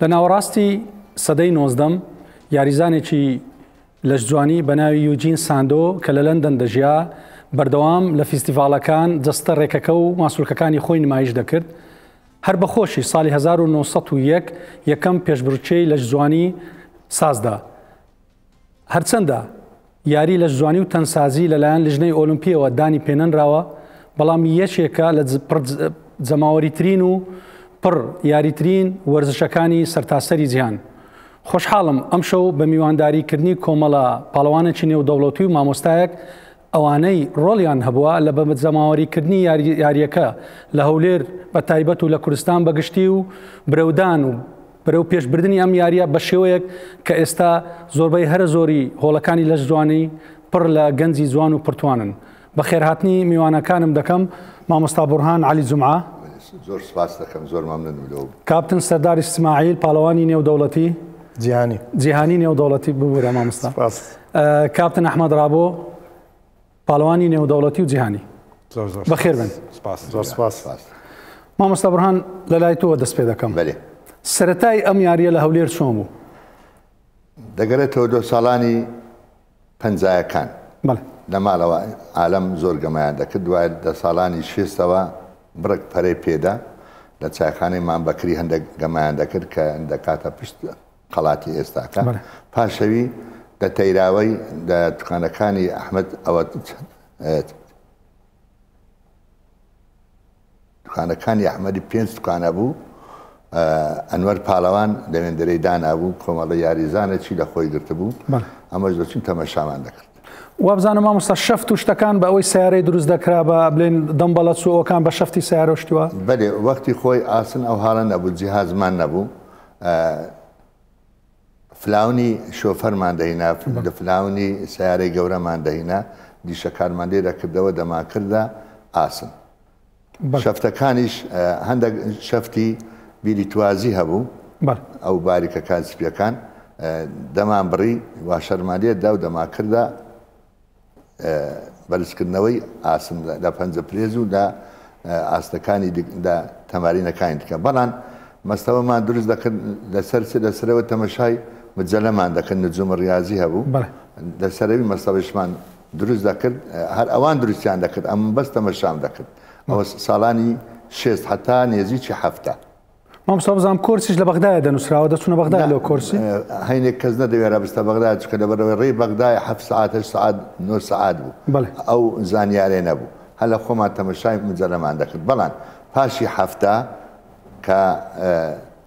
لە ناوەڕاستی سەدەی نۆزدەم، یاریزانێکی لەشجوانی بە ناوی یوجین ساندۆ کە لە لەندەن دەژیا، بەردەوام لە فیستیڤاڵەکان جەستە رێکەکە و ماسولکەکانی خۆی نمایش دەکرد. هەر بە خۆشی ساڵی هەزار و نۆ سەد و یەک یەکەم پێشبڕکێی لەشجوانی سازدا. هەرچەندە یاری لەشجوانی و تەنسازی لەلایەن لیژنەی ئۆلمپیەوە دانی پێنەنراوە، بەڵام یەکێکە لە پڕ جەماوەریترین و پڕ یاریترین وەرزشەکانی سەرتاسەری جیهان. خۆشحاڵم ئەمشەو بە میوانداریکردنی کۆمەڵە پاڵەوانێکی نێودەوڵەتی و مامۆستایەک ئەوانەی ڕۆڵیان هەبووە لە بەجەماوەریکردنی یارییەکە لە هەولێر بە تایبەت و لە کورستان بە گشتی و برەودان و بەرەو پێشبردنی ئەم یارییە بە شێوەیەک کە ئێستا زۆربەی هەرە زۆری هۆڵەکانی لەشجوانی پڕ لە گەنجی جوان و پڕتوانن بەخێرهاتنی میوانەکانم دەکەم مامۆستا بورهان عەلی جومعە زۆر سپاس دەکەم زۆر مەمنونم لۆ کاپتن سەردار ئیسماعیل پاڵەوانی نێودەوڵەتی. جیهانی جیهانی نێودەوڵەتی ببوورە مامۆستا سپاس کاپتن ئەحمد ڕابۆ پاڵەوانی نێودەوڵەتی و جیهانی زۆر زۆر بەخێر بن سپاس زۆر سپاس سپاس مامۆستا بڕهان لە لای تۆوە دەست پێ دەکەم بەێ سەتای ئەم یاریە لە هەولێر چۆن بوو دەگەرێتەوە دۆ ساڵانی پەنجایەکان بەڵێ. لە ماڵەوە عالەم زۆر گەمەیان دەکرد دوای دە ساڵانی شێستەوە بڕێک پەرەی پێدا لە چایخانەی مام بەکری هەندەک گەمەیان دەکرد کە دەکاتە پشت قەڵاتی ئێستاکە بەڵێ. پاشەوی دە تەیراوەی دە توکانەکانی ئەحمەد ئەوە چ ئێت. دوکانەکانی ئەحمەدی پێنج دوکانە بوو، ئەنوەر پاڵەوان دەوێندەرەی دانابوو، کۆمەڵە یاریزانەچی لە خۆی گرتبوو، ئەمەش دەچین تەمەشامان دەکرد. وابزانم مامۆستا شەفت و شتەکان بە ئەوەی سەیارەی دروست دەکرا بە بلێن دەمبەڵە چوو ئەوکان بە شەفتی سەیارە شتیوا؟ بەێ وەختی خۆی ئاسن ئەو هاڵە نەبوو جیهازمان نەبوو فلاونی شۆفەرمان دەینا لە فلاونی سیارەی گەورەمان دەینا دیشەکانمان لێ دەکردەوە دەماکردە ئاسن شەفتەکانیش هەندەک شەفتی بیریتوازی هەبوو ئەو باریکە کان سپیەکان دەمان بڕی واشەرمانێت دا و دەما کردە بەرزکردنەوەی ئاسن لە پەنجە پرێز و لە ئاستەکانی لە تەمارینەکانی دیکە بەڵان مەستەوەمان دروست دەکرد لەسەر چ لەسەرەوە تەمەشای مجلەمان دەکرد نجوم ڕاضی هەبوو لەسەرەوی مەستەوەشمان دروست دەکرد هەر ئەوان دروستیان دەکرد ئەم بەس تەمەشام دەکرد ئەوە ساڵانی شێست هەتا نێزیی هەفتە مامستا بزانام کۆرسیش لە بەغدایە دەنووسراوە دەچونە بەغدا لەو کۆرسی هەینێک کەس نەدەوێرە بستە بەغدا چکە لەبەرەوەی ڕێی بەغدای ه سعات سعات نۆ سعات بوو ئەو زانیارێ نەبوو هە لە خۆمان تەمەشای مجلەمان دەکرد بەڵان پاشی هەفتە کە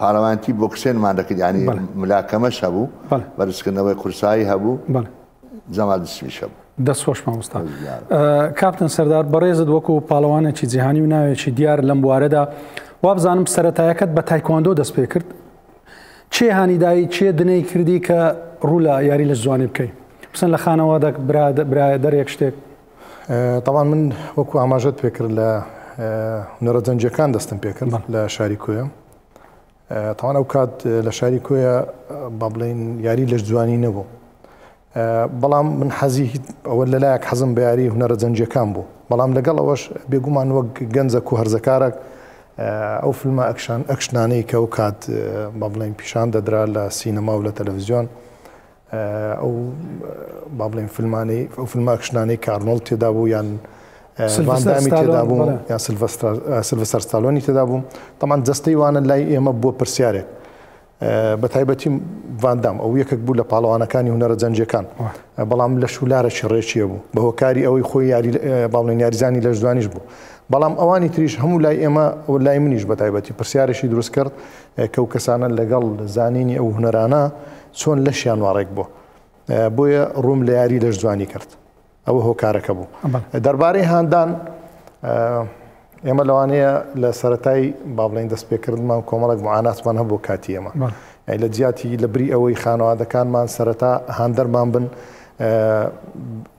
پارەوانتی بۆکسێنمان دەکرد ینی ملاکەمەش هەبوو بەرزکردنەوەی قورسایی هەبوو جەما دسمیش هەبوو دەست خۆش مامۆستا کاپتن سەردار بەڕێزت وەکو پاڵەوانێکی جیهانی و ناوێکی دیار لەم بوارەدا وابزانم سەتایەکەت بە تایکواندۆ دەست پێ کرد چێ هانیدایی چێ دنەی کردی کە ڕوو لە یاری لە جوانی بکەیت بسن لە خانەوادەک برا برایە دەرێک شتێک تەبان من وەکو ئاماژەت پێکرد لە نەرە جەنجەکان دەستم پێکرد لە شاری کوێ تاوان ئەو کات لە شاری کوێە با بڵین یاری لەش جوانی نەبوو بەڵام من حەزی ئەوە لەلایەک حەزم بە یاری هوەرە جەنجەکان بوو بەڵام لەگەڵ ئەوەش بێگومان وەک گەنجە کو هەرزەکارێک ئەو فیلمە ئەکشان ئەکشنانەی کە و کات با بڵێن پیشان دەدرا لە سینەما و لە تەلەڤزیۆن ئەو با بڵێن فلمانەی ئەو فلمە ئەکشنانەی کە ئارنۆڵد تێدا بوو یان ڤان دامی تێدا بوو یان سلڤەستەر ستالۆنی تێدا بوو تەمان جەستەی وانە لای ئێمە بووە پرسیارێک بە تایبەتی ڤاندام ئەو یەکێک بوو لە پاڵەوانەکانی هونەرە جەنجەکان بەڵام لە شولارەکی ڕێکیە بوو بە هۆکاری ئەوەی خۆی یاری باڵێن یاریزانی لەشدوانیش بوو بەڵام ئەوانی تریش هەموو لای ئێمە و لای منیش بە تایبەتی پرسیارێکی دروست کرد کە و کەسانە لەگەڵ زانینی ئەو هونەرانە چۆن لەشیان واڕێک بۆ بۆیە ڕووم لە یاری لەش جوانی کرد ئەوە هۆکارەکە بوو دەربارەی هاندان ئێمە لەوانەیە لە سەتای با بڵین دەست پێکردمان کۆمەڵک معاناتمان هەبوو کاتی ئێمە لە جیاتی لە بری ئەوەی خانەوادەکانمان سەرەتا هاندەرمان بن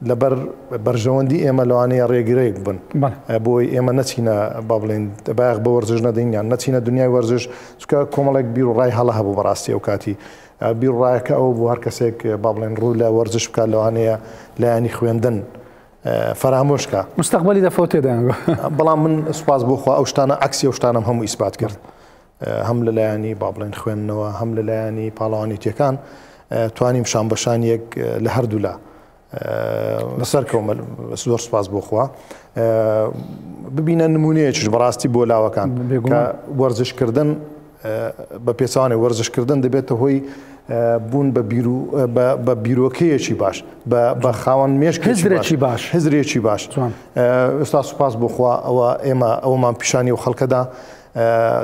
لەبەر بەرژەوەندی ئێمە لەوانەیە ڕێگرەیەک بن بۆی ئێمە نەچینە با بڵێن بایەخ بە وەرزش نەدەین یان نەچینە دنیای وەرزش چکە کۆمەڵێک بیر و ڕای هەڵە هەبوو بەڕاستی ئەو کاتی بیر ڕایەکە ئەو بۆ هەر کەسێک با بڵێن ڕوو لە وەرزش بکات لەوانەیە لایانی خوێندن فەرامۆشکە مستەقبلی دەفەوتێدان بەڵام من سوپاس بۆخوا ئەو شتانە عکسی ئەو شتانم هەموو ئیسپات کرد هەم لە لایەنی با بڵێن خوێندنەوە هەم لە لایەنی پاڵەوانێتیەکان توانیم شان بەشان یەک لە هەردوولا بەسەر کەومە زۆر سپاس بۆخوا ببینە نمونەیەکیش بەڕاستی بۆ لاوەکان وەرزشکردن بە پێچوانێ وەرزشکردن دەبێتە هۆی بوون بە بە بیرۆکەیەکی باش بە خاوەن مێشکێکی باش هزرێکی باش ئێستا سوپاس بۆخوا ئەوە ئێمە ئەومان پیشانی و خەڵکەدا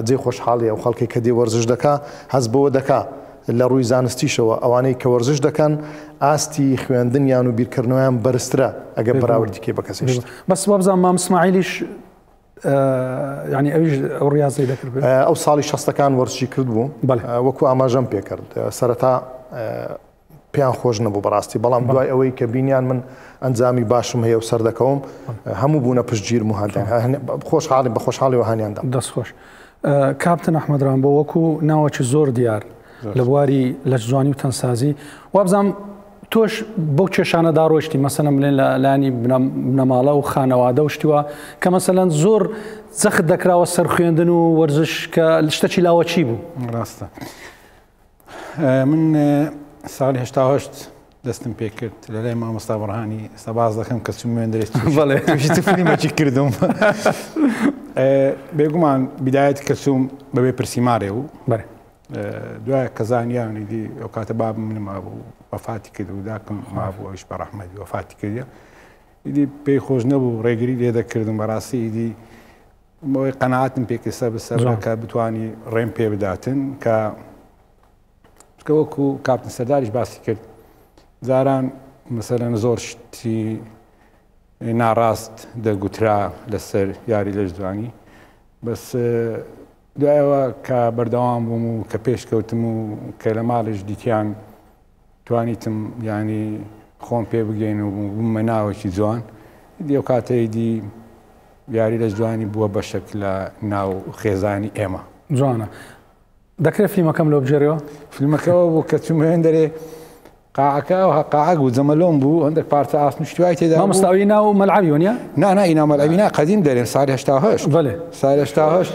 جێی خۆشحاڵیە و خەڵکێک کە دێ وەرزش دەکا هەست بەوە دەکا لە ڕووی زانستیشەوە ئەوانەی کە وەرزش دەکەن ئاستی خوێندنیان و بیرکردنەوەیان بەرزترە ئەگەر بەراوردی کێ بەکەسی بێت. بەس وابزان مام سماعیلیش ینی ئەویش ئەو ڕاستەی دەکرد ئەو ساڵی شەستەکان وەرزشی کرد بوو وەکو ئاماژەم پێکرد سەرەتا پێیان خۆش نەبوو بەڕاستی بەڵام دوای ئەوەی کە بینیان من ئەنجامی باشم هەیە و سەردەکەوم هەموو بوونە پشتگیر مهندن خۆشحاڵی بە خۆشحاڵی وهانیاندا دەست خۆش کاپتن ئەحمد رام بۆ وەکو ناوەکی زۆر دیار لە بواری لەجوانی و تەنسازی وابزانام تۆش بەو کێشانە داڕۆشتی مەسەنم بلێن لە لانی بنەماڵە و خانەوادە و شتیوە کە مەسەەن زۆر زەخت دەکراوە سەر خوێندن و وەرزش کە شتەکی لاوەچی بوو ڕاستە. من ساڵی هەشتا هەشت دەستم پێ کرد لە لای مامۆستا بڕهانی سەباز دەکەم کە چون مێندرێت فلیمەکی کردم بێگومان بدایەت کە چوم بەبێ پرسی مارێ و بەرە دوای کەزانیانی دی ئەو کاتە باب من مابوو وەفاتی کرد و داکم مابوو ئەوش بە ڕەحمەدی وەفاتی کردە ئیدی پێی خۆش نەبوو ڕێگری لێ دەکردم بەڕاستی ئیدی بۆیە قەناعەتم پێ کە سەر بە سەر بە کە بتانی ڕێم پێ بداتن کە چکە وەکو کاپتن سەرداریش باسی کرد جاران مەسەرەن زۆر شتی ناڕاست دەگوترا لەسەر یاری لەش جوانی بەس دوایەوە کە بەردەوام بووم و کە پێشکەوتم و کە لە ماڵش دیتیان توانیتم یانی خۆم پێ بگەین و بوومە ناوەکی جوان ئیدی ئەو کاتەی دی یاری لە جوانی بووە بەشێک لە ناو خێزانی ئێمە جوانە دەکرێت فیلمەکەم لۆ بژێرەوە فیلمەکەەوە بوو کە چمێن دەرێ قاعەکە و هەقاعک بوو جەمەلۆم بوو هەندێک پارتە ئاسم شتوای تێدا مامۆستاوی ناو مەلعبی وە نیە نا نا ئینا مەلعبی نا قەدیم دەرێن ساڵ هشتا هەشت بەێ ساڵ هشتا هەشت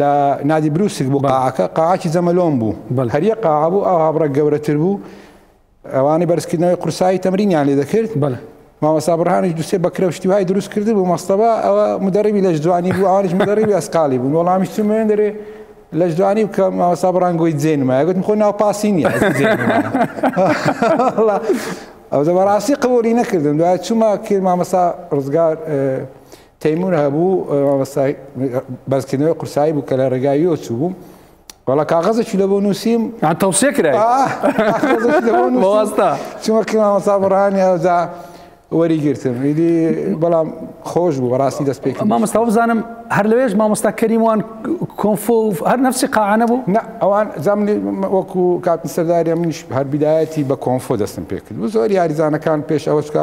لە نادی بروسک بوو بەڵێ. قاعەکە، قاعەکی جەمەلۆن بوو. بەڵێ. هەر یەک قاعە بوو، ئاوها بڕێک گەورەتر بوو. ئەوانەی بەرزکردنەوەی قورسایی تەمرینیان لێ دەکرد. بەڵێ. مامۆستا بورهانیش دوو سێ بەکرە و شتی وای دروست کردبوو. مەستەبا ئەوە مودەڕیبی لەشجوانی بوو، ئەوانیش مودەڕیبی ئەسقالی بوون. وەڵامیش چووم ئەوێن دەرێ لەشجوانی بکەم، مامۆستا بورهان گۆی جێ نمایە. گوتم خۆ ناو پاسی نییە ئەچم جێی نمایە. ئەوجە بەڕاستی قبووڵی نەکردم. دوای چوومە کێ، مامۆستا ڕزگار. تەیموور هەبوو، مامۆستا باسکردنەوەی قورسایی بوو کە لە ڕێگای یۆ چووبووم، وەڵا کاغەزێکی لە بۆ نووسیم یان تەوسیە کرای بەواستا چوومە کە مامۆستا بڕانی ئەوجا وەری گرتم ئیدی بەڵام خۆش بوو بەڕاستی دەست پێکرد مامۆستا بزانم هەر لەوێش مامۆستا کەریموان کۆنفۆ هەر نفسی قاعانە بوو نە ئەوان زامنی وەکو کاتن سەردارە منیش هەر بدایەتی بە کۆنفۆ دەستم پێکرد بوو زۆر یاریزانەکان پێش ئەوەشکە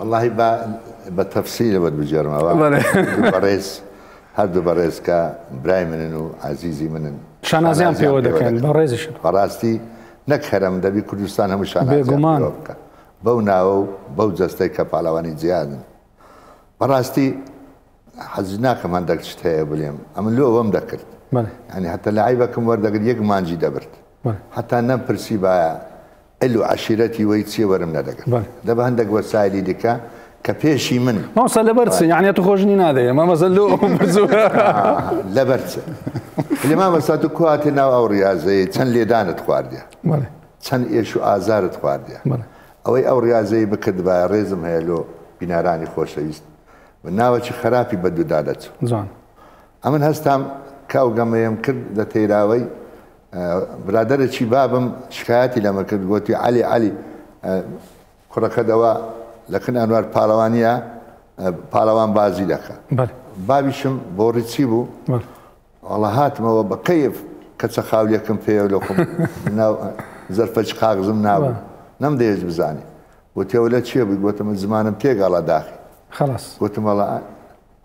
وەڵاهی با بە تەفسیرەوەت بگێڕمەوە بەڕێز هەردوو بەڕێز کە برای منن و عزیزی منن شانازیان پێوە دەکەن بەڕێزش بەڕاستی نەک هەرم دەبی کوردستان هەموو شانازیمان بکە بەو ناوە و بەو جەستەی کە پاڵەوانی جیادن بەڕاستی حەز ناکەم هەندێک شت هەیە بلێم ئەمە لۆ ئەوەم دەکرد ئەنی هەتا لە عیبەکەم وەردەگر یەک مانجی دەبرد حتا نەم پرسی باە ال و عەشیرەتی وەی چیە وەرم نەدەگرت بەڵێ. دە بە هەندەک وەسایلی دیکە کە پێشی من مامۆستا لەبەر چ یانی تو خۆشنی نادەیە مامۆستا لۆ لەبەر چ لێ مامۆستا تو کو هاتیە ناو ئەو ڕاضەیە چەند لێدانت خواردیە بەڵێ چەند ئێش و ئازارت خواردیە بەڵێ ئەوەی ئەو ڕاضەیە بکردبایە ڕێزم هەیە لۆ بینارانی خۆشەویست و ناوەکی خەراپی بەدوودا دەچوو جوان ئەمن هەستام کە ئەو گەمەیەم کرد لە تەیراوەی برادەرێکی بابم شکایەتی لەمە کرد گۆتی عەلی عەلی کوڕەکەت ئەوە لە کن ئەنوار پاڵەوانیە پاڵەوان بازی دەکە بابیشم بۆ ڕیچی بوو ئەڵە هاتمەوە بە کەیف کەچە خاولەکەم پێ لە خۆم زەرفەج قاغزم ناوە نەم دەێت بزانێ وتێەوە لە چێ بووی گوتم زمانم تێگەڵە داخی خلاص گوتمەڵە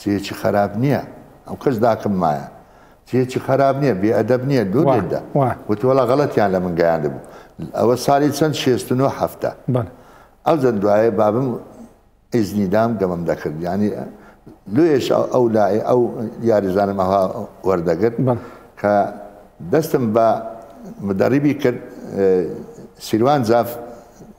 چێچی خەراپ نییە ئەو کەس داکم مایە چێچی خەراپ نییە بێ ئەدەب نییە دوو دێدا وتوەڵە غەڵەتیان لە من گەیاند بوو ئەوە ساڵی چەند شێستن و هەفتە ئەو جەن دوایە بابم ئیزنیدام گەمەم دەکرد ینی لێش ئەو لای ئەو یاریزانم ئەها وەردەگرت کە دەستم بە مدەڕیبی کرد سیروان جاف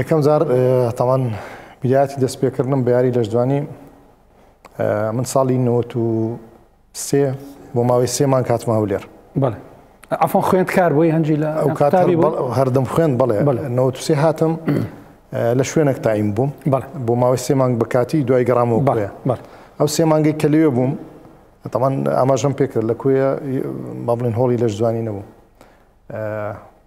یەکەم جار تاوان بیاتی دەست پێکردنم بە یاری لەشجوانی من ساڵی 93 بۆ ماوەی سێمان کاتمە هەولێر بەڵێ ئەفۆن خوێند کار بۆی هەنجی لە ئەو کات هەردەم خوێن بڵێ نەوەسی هاتم لە شوێنێک تایم بووم بۆ ماوەی سێ مانگ بەکاتی دوای گەڕامەوە بڵێ ئەو سێ مانگی کە لێ بووم تەمان ئاماژەم پێکرد لە کوێە با بڵێن هۆڵی لەش جوانی نەبوو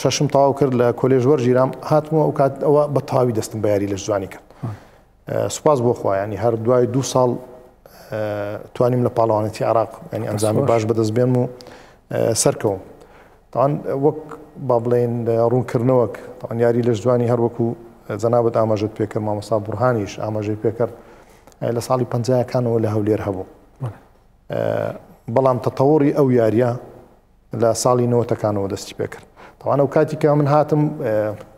شەشم تەواو کرد لە کۆلێژ وەرگیرام هاتمەوە ئەو کات ئەوە بە تەواوی دەستم بە یاری لە جوانی کرد سوپاس بۆ خۆیانی هەر دوای دو ساڵ توانیم لە پاڵەوانێتی عراق ینی ئەنجامی باش بەدەست بێن و سەرکەوم تاان وەک با بڵێن ڕوونکردنەوەک تاان یاری لەش جوانی هەروەکو جەنابەت ئاماژت پێکرد مامەسا بڕهانیش ئاماژەی پێکرد لە ساڵی پەنجەکانەوە لە هەولێر هەبوو بەڵام تەتەوەڕی ئەو یاریە لە ساڵی نەوەتەکانەوە دەستی پێکرد تاوان ئەو کاتی کە من هاتم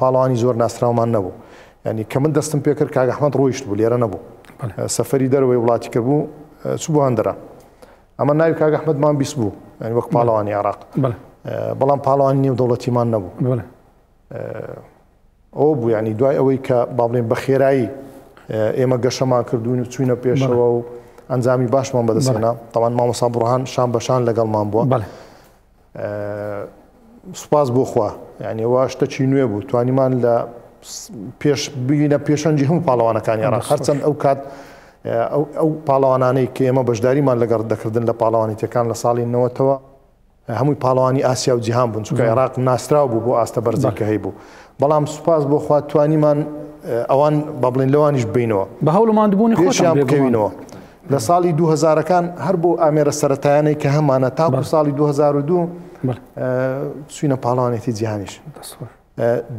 پاڵەوانی زۆر ناسراومان نەبوو ینی کە من دەستم پێکرد کاگە حمد ڕۆیشت بوو لێرە نەبوو سەفری دەرەوەی وڵاتی کرد بوو چ بۆ هەندرا ئەمە ناوی کاگە حمدمان بیست بوو ینی وەک پاڵەوانی عراق بەڵام پاڵەوانی نێو دەوڵەتیمان نەبوو ئەوە بوو یانی دوای ئەوەی کە با بڵێن بە خێرایی ئێمە گەشەمان کردوون و چوینە پێشەوە و ئەنجامی باشمان بەدەستێنا تاوان مامۆسا بڕهان شان بەشان لەگەڵمان بووە سوپاس بۆخوا یانیەوە شتەکی نوێ بوو توانیمان لە پێش بگینە پێشەنجی هەموو پاڵەوانەکانی ڕ هەرچەند ئەو کات ئەو پاڵەوانانەی کە ئێمە بەشداریمان لەگەڕ دەکردن لە پاڵەوانیتەکان لە ساڵی نەوەتەوە هەمووی پاڵەوانی ئاسیا و جیهان بوون چونکە عێراق ناسراو بوو بۆ ئاستە بەرزەی کە هەیبوو بەڵام سوپاس بۆ خوا توانیمان ئەوان با بڵێن لەوانیش بینەوە بە هەوڵ و ماندبوونی خۆشیان پێشیان بکەوینەوە لە ساڵی 2000ەکان هەر بۆ ئامێرە سەرەتایانەی کە هەمانە تاکو ساڵی 2002 بەڵێ. چوینە پاڵەوانێتی جیهانیش. دەست خۆش.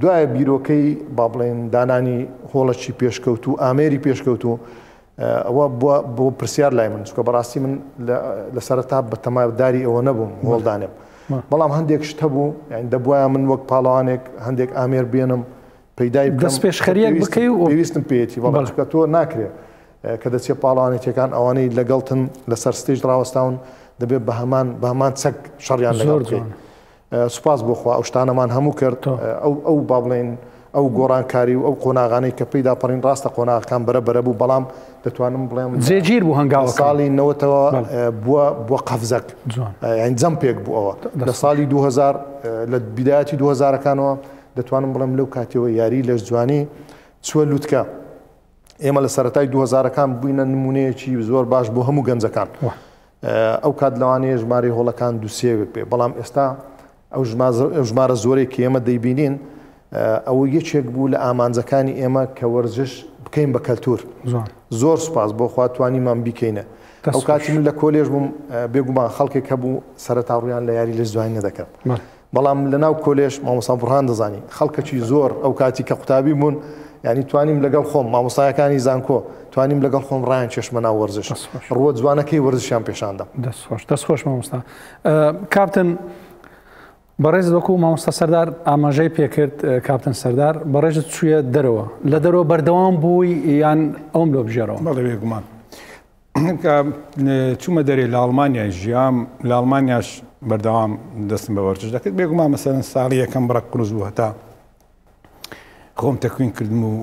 دوای بیرۆکەی با بڵێین دانانی هۆڵەکی پێشکەوتوو، ئامێری پێشکەوتوو، ئەوە بووە بۆ پرسیار لای من، چونکە بەڕاستی من لە سەرەتا بە تەماداری ئەوە نەبووم هۆڵ دانێم، بەڵام هەندێک شت هەبوو دەبوایە من وەک پاڵەوانێک هەندێک ئامێر بێنم پەیدای بکەم، دەستپێشخەرییەک بکەی و پێویستم پێیەتی، بەڵام چونکە تۆ ناکرێ کە دەچێ پاڵەوانێتییەکان ئەوانەی لەگەڵتن لەسەر ستەیج ڕاوەستاون دەبێ بە هەمان بە هەمان چەک شەڕیان لەگەڵ بکەی. سوپاس بۆ خوا ئەو شتانەمان هەموو کرد ئەو ئەو با بڵێین ئەو گۆڕانکاری و ئەو قۆناغانەی کە پێیدا پەڕین ڕاستە قۆناغەکان بەرە بەرە بوو بەڵام دەتوانم بڵێم جێگیر بوو هەنگاوە ساڵی نەوەتەوە بووە بووە قەفزەک یان جەم پێک بوو ئەوە لە ساڵی 2000 لە بیداەتی 2000ەکانەوە دەتوانم بڵێم لەو کاتەوە یاری لەش جوانی چوە لوتکە ئێمە لە سەتای 2000ەکان بووینە نمونەیەکی زۆر باش بۆ هەموو گەنجەکان ئەو کات لەوانەیە ژمارەی هۆڵەکان دوو سێ بێ بەڵام ئێستا ئەو ژمارە زۆرەی کە ئێمە دەیبینین ئەوە یەکێک بوو لە ئامانجەکانی ئێمە کە وەرزش بکەین بە کەلتور زۆر سپاس بۆ خواتوانیمان بیکەینە ئەو کاتی من لە کۆلێژ بووم بێگومان خەڵکێک هەبوو سەرتا ڕویان لە یاری لە زوین نەدەکرد بەڵام لە ناو کۆلێژ مامۆستا بوڕهان دەزانی خەڵکەکی زۆر ئەو کاتی کە قوتابی بوون یعنی توانیم لەگەڵ خۆم مامۆستایەکانی زانکۆ توانیم لەگەڵ خۆم ڕایان چێشمە ناو وەرزش ڕووە جوانەکەی وەرزشیان پێشاندە دەستخۆش دەستخۆش مامۆستا کاپتن بەڕێز وەکو مامۆستا سەردار ئاماژەی پێکرد کاپتن سەردار بەڕێژت چویە دەرەوە لە دەرەوە بەردەوام بووی یان ئەوم لۆ بژێرەوە بەڵێ بێگومان کە چوومە دەرێ لە ئەڵمانیای ژیام لە ئەڵمانیاش بەردەوام دەستم بە وەرزش دەکرد بێگومان مەسەرەن ساڵی یەکەم بڕە قرس بوو هەتا خۆم تەکوین کردم و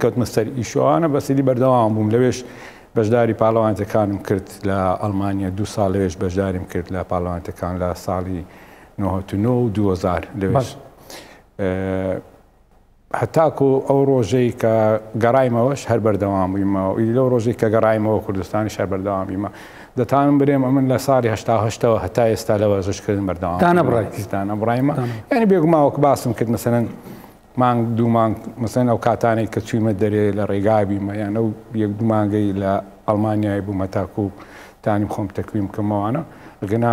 کەوتمە سەر ئیشوانە بەسیدی بەردەوام بووم لەوێش بەشداری پاڵەوانتەکانم کرد لە ئەلمانیا دو ساڵ لەوێش بەشداریم کرد لە پاڵەوانتەکان لە ساڵی 1992 لەوێش هەتاکو ئەو ڕۆژەی کە گەڕایمەوەش هەر بەردەوام بوویمە و ئیدی لەو ڕۆژەی کە گەڕایمەوە کوردستانیش هەر بەردەوام بوویمە. دەتانم برێم ئەمن لە ساڵی هەشتا و هەشت ەوە هەتا ئێستا لە وەرزشکردن بەردەوام بوویمە. دانەبڕێ. هیچ دانەبڕاویمە. دانەبڕێ. یانی بێگومان وەک باسم کرد مەسەلەن مانگ دوو مانگ مەسەلەن ئەو کاتانەی کە چوویمە دەرێ لە ڕێگا بوویمە یان ئەو یەک دوو مانگەی لە ئەڵمانیای بوومە تاکوو توانیم خۆم تەکوین بکەم ئەوانە. ئەگەرنا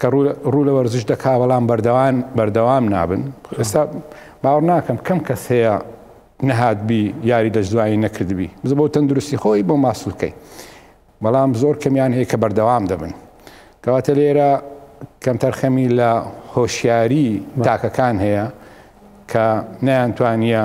کە ڕوو لە وەرزش دەکا بەڵام بەردەوان بەردەوام نابن ئێستا باوەڕ ناکەم کەم کەس هەیە نەهاتبی یاری لەش دوایی نەکردبی بزە بۆ تەندروستی خۆی بۆ ماسولکەی بەڵام زۆر کەمیان هەیە کە بەردەوام دەبن کەواتە لێرە کەمتەرخەمی لە هۆشیاری تاکەکان هەیە کە نەیانتوانە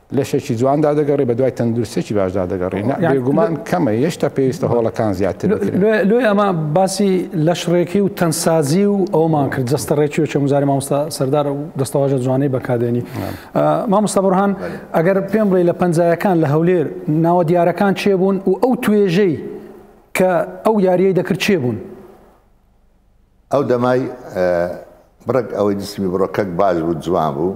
لەشێکی جواندا دەگەڕێ بە دوای تەندروستێکی باشدا دەگەڕێ بێگومان کەمە هێشتا پێویستە هۆڵەکان زیاتر لۆی ئەمە باسی لەشڕێکی و تەنسازی و ئەومان کرد جستە ڕێکی چە مزاری مامۆستا سەردار و دەستەواژە جوانەی بەکادێنی مامۆستا بڕهان ئەگەر پێم بڵێ لە پەنجایەکان لە هەولێر ناوە دیارەکان چێ بوون و ئەو توێژەی کە ئەو یاریەی دەکرد چێ بوون ئەو دەمای بڕک ئەوەی دسمی بڕۆکەک باش بوو جوان بوو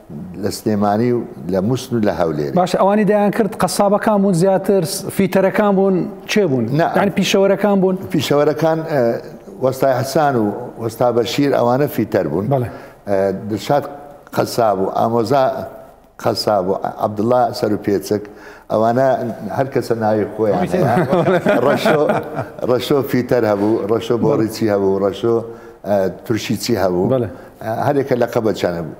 لە سلێمانی و لە موسن و لە هەولێر باش ئەوانی دایان کرد قەسابەکان بوون زیاتر فیتەرەکان بوون چێ بوون نەیان پیشەوەرەکان بوون پیشەوەرەکان وەستای حسان و وەستا بەشیر ئەوانە فیتەر بوون دشاد قەساب و ئامۆزا قەساب و عبدڵا سەر و پێچک ئەوانە هەر کەسە ناوی خۆیان ڕەشۆ فیتەر هەبوو ڕەشۆ بۆڕیچی هەبوو ڕەشۆ ترشی چی هەبوو هەرێکە لە قەبەچانە بوو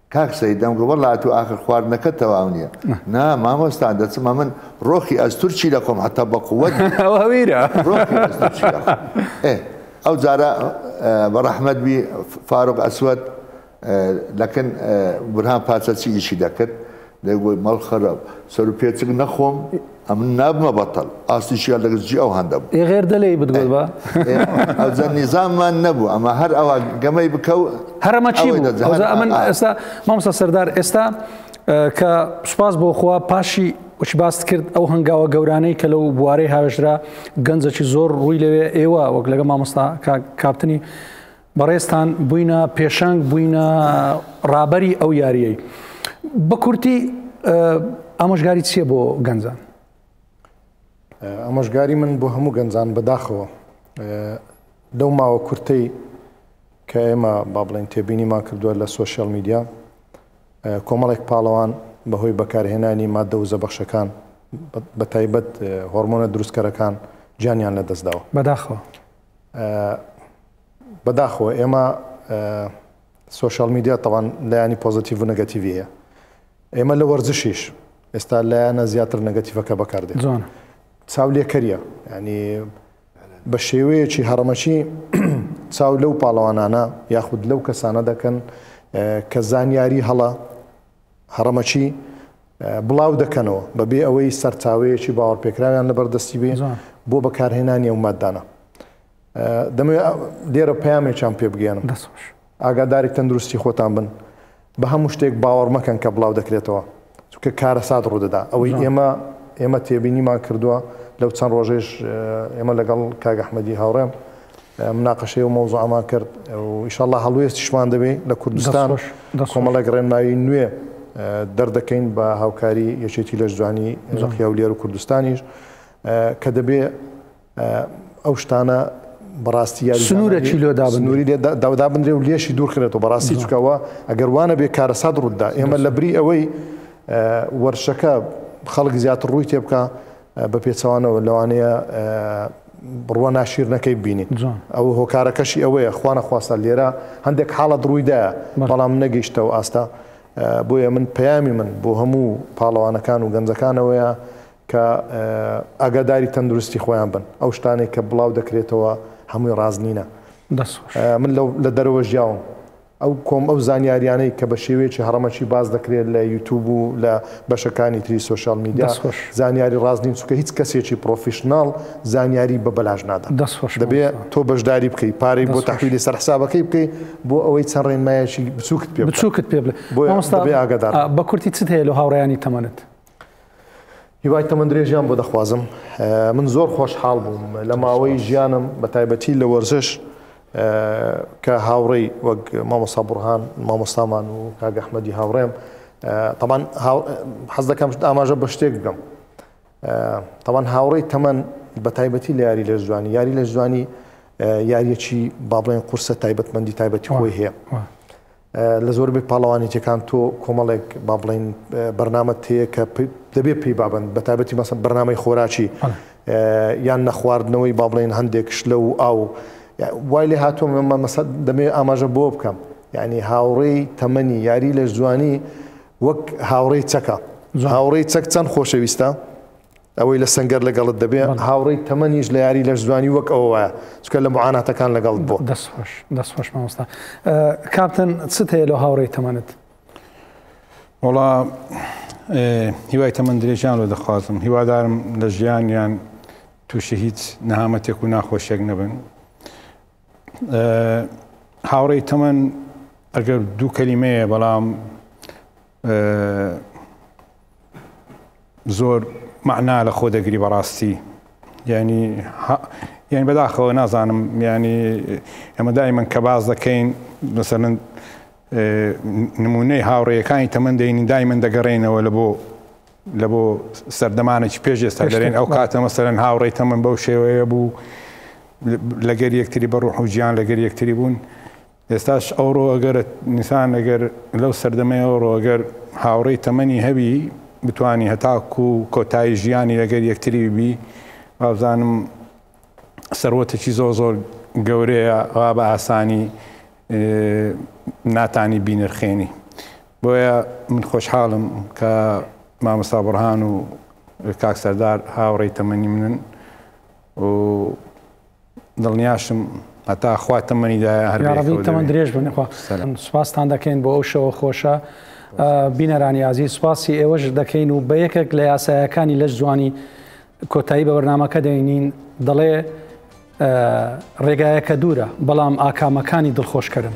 کاک سەید دەمگۆ وەڵا ئەتوو ئاخر خواردنەکەت تەواو نییە نا مامۆستا دەچم ئەمن ڕۆخی ئەستور چی دەخۆم هەتا بە قووەت ئەوە هەویرە ڕۆخی ئەستور چی دەخۆم. ئێ، ئەو جارە ئە، بە ڕەحمەت بی فاروق ئەسوەد ئە، لەکن ئە، بورهان پارچە چی ئیشی دەکرد؟ دەی گوی مەڵ خەراپ سەر و پێچک نەخۆم ئەمن نابمە بەتەل ئاستی شیال لەگەر جی ئەو هەندە بوو غێر دەلێی بدگوت بە ئەوجە نیزاممان نەبوو ئەمە هەر ئەوە گەمەی بکە و هەرەمە چی ئەمن ئێستا مامسە سەردار ئێستا کە سوپاس بۆ خوا پاشی وچ باست کرد ئەو هەنگاوە گەورانەی کە لەو بوارەی هاوێژرا گەنجەکی زۆر ڕووی لەوێ ئێوە وەک لەگە مامۆستا کاپتنی بەڕێزتان بووینە پێشنگ بووینە ڕابەری ئەو یاریەی بەکورتی ئامۆژگاری چییە بۆ گەنجان ئامۆژگاری من بۆ هەموو گەنجان بەداخەوە لەو ماوە کورتەی کە ئێمە با بڵێن تێبینیمان کردووە لە سوۆشیال میدیا کۆمەڵێک پاڵەوان بەهۆی بەکارهێنانی مادە و زەبەخشەکان بە تایبەت هۆرمۆنە دروستکەرەکان جانیان لە دەستداوە بەداخەوە بە داخەوە ئێمە سۆشیال میدیا تەوان لایانی پۆزەتیڤ و نەگەتیڤی هەیە ئێمە لە وەرزشیش ئێستا لایەنە زیاتر نەگەتیڤەکە بەکاردێت چاو لێکەریە ینی بە شێوەیەکی هەڕەمەکی چاو لەو پاڵەوانانە یاخود لەو کەسانە دەکەن کە زانیاری هەڵە هەڕەمەکی بڵاو دەکەنەوە بەبێ ئەوەی سەرچاوەیەکی باوەڕپێکراویان لەبەر دەستی بێ بۆ بەکارهێنانی ئەو ماددانە دەمەوێت لێرە پامێکیان پێ بگەێنم دەسۆش ئاگاداری تەندروستی خۆتان بن بە هەموو شتێک باوەڕ مەکەن کە بڵاو دەکرێتەوە چونکە کارەسات ڕوودەدا ئەوەی ئێمە ئێمە تێبینیمان کردووە لەو چەند ڕۆژێش ئێمە لەگەڵ کاگەحمەدی هاوڕێم مناقەشەی ئەو مەوزوعەمان کرد و ئیشەڵا هەڵوێستیشمان دەبێ لە کوردستان کۆمەڵێک ڕێنمایی نوێ دەردەکەین بە هاوکاری یەکێتی لەشجوانی لەقیاولێر و کوردستانیش کە دەبێ ئەو شتانە بەڕاستی یاری سنوورەکی لۆ دابنووری لێ داودا بنرێ و لێشی دوورخرێتەوە بەڕاستی چکەوە ئەگەر وانە بێ کارەسات ڕوودا ئێمە لە بری ئەوەی وەرشەکە خەڵک زیاتر ڕووی تێ بکە بە پێچەوانەوە لەوانەیە بڕوا ناشیرنەکەی ببینین ئەو هۆکارەکەشی ئەوەیە خوانە خواستە لێرە هەندێک حاڵەت ڕوویدا بەڵام نەگەیشتەوە ئاستا بۆیە من پەیامی من بۆ هەموو پاڵەوانەکان و گەنجەکانەوەیە کە ئەگەداری تەندروستی خۆیان بن ئەو شتانێک کە بڵاو دەکرێتەوە هەمووی ڕازنینە من لە دەرەوە ژیاوم ئەو کۆم ئەو زانیاریانەی کە بە شێوەیەکی هەڕەمەکی باس دەکرێت لە یوتوب و لە بەشەکانی تری سۆشیال میدیا زانیاری ڕاست نین چونکە هیچ کەسێکی پڕۆفیشناڵ زانیاری بە بەلاش نادات دەبێت تۆ بەشداری بکەیت پارەی بۆ تەحویلی سەر حسابەکەی بکەیت بۆ ئەوەی چەند ڕێنمایەکی بچووکت پێ بچووکت پێ بڵێ بۆ ئەگەدار بە کورتی چت هەیە لەو هاوڕێیانی تەمەنت هیوای تەمەن درێژیان بۆ دەخوازم من زۆر خۆشحاڵ بووم لە ماوەی ژیانم بە تایبەتی لە وەرزش کە هاوڕێی وەک مامۆسا بڕهان مامۆستامان و کاگەحمەدی هاوڕێم تەمان حەز دەکەم ئاماژە بە شتێک بگەم تەوان هاوڕێی تەمەەن بە تایبەتی لە یاری لەژوانی یاری لەژوانی یاریەکی با بڵێن قورسە تایبەتمەندی تایبەتی خۆی هەیە لە زۆربەی پاڵەوانێتیەکان تۆ کۆمەڵێک با بڵێین بەرنامەت هەیە کە دەبێت پێی بابن بە تابەتی مەسە بەرنمەی خۆراکی یان نەخواردنەوەی با بڵێن هەندێک شلە و ئاو وای لێ هاتووم مە مەسە دەمێ ئاماژە بۆ بکەم یعنی هاوڕێی تەمەنی یاری لە جوانی وەک هاوڕێی چەکە هاوڕێی چەک چەند خۆشەویستە ئەوەی لە سەنگەر لەگەڵت دەبێ هاوڕێی تەمەنیش لە یاری لەشزوانی وەک ئەوە وایە چکە لە معاناتەکان لەگەڵت بۆ دەستخۆش دەستخۆش مامۆستا کاپتن چت هەیە لە هاوڕێی تەمەنت وڵا هیوای تەمەند درێژیان لە دەخوازم هیوادارم لە ژیانیان تووشی هیچ نەهامەتێک و ناخۆشێک نەبن هاوڕێی تەمەن ئەگەر دوو کەلیمەیە بەڵام زۆر مەعنا لە خۆ دەگری بەڕاستی ینی یعنی بەداخەوە نازانم ینی ئەمە دای من کە باز دەکەین لەسەرن نمونەی هاوڕێیەکانی تەمەند دەینی دای من دەگەڕێنەوە لە بۆ لە بۆ سەردەمانێکی پێش ئێستا دەرێن ئەو کاتە مەسەرەن هاوڕێی تەمەند بەو شێوەیە بوو لەگەر یەکتری بە ڕوح و گیان لەگەر یەکتری بوون ئێستاش ئەوڕۆ ئەگەر ئینسان ئەگەر لەو سەردەمەی ئەوڕۆ ئەگەر هاوڕێی تەمەنی هەبی بتوانی هەتاکو کۆتایی ژیانی لەگەر یەکتری بی وابزانم سەروەتێکی زۆر زۆر گەورەیە وا بە ئاسانی ناتانی بینرخێنی بۆیە من خۆشحاڵم کە مامۆستا بڕهان و کاک سەردار هاوڕێی تەمەنی منن و دڵنیاشم هەتا خوا تەمەنی دایە هەر یاڕەبی تەمەن درێژ بن خوا سوپاستان دەکەین بۆ ئەو شەوە خۆشە بینەرانی ئازی سوپاسی ئێوەش دەکەین و بە یەکێک لە یاسایەکانی لەش جوانی کۆتایی بە بەرنمەکە دەینین دەڵێ ڕێگایەکە دوورە بەڵام ئاکامەکانی دڵخۆشکەرن.